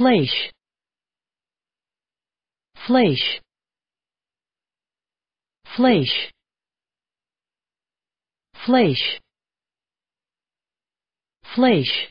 Fleisch. Fleisch. Fleisch. Fleisch. Fleisch.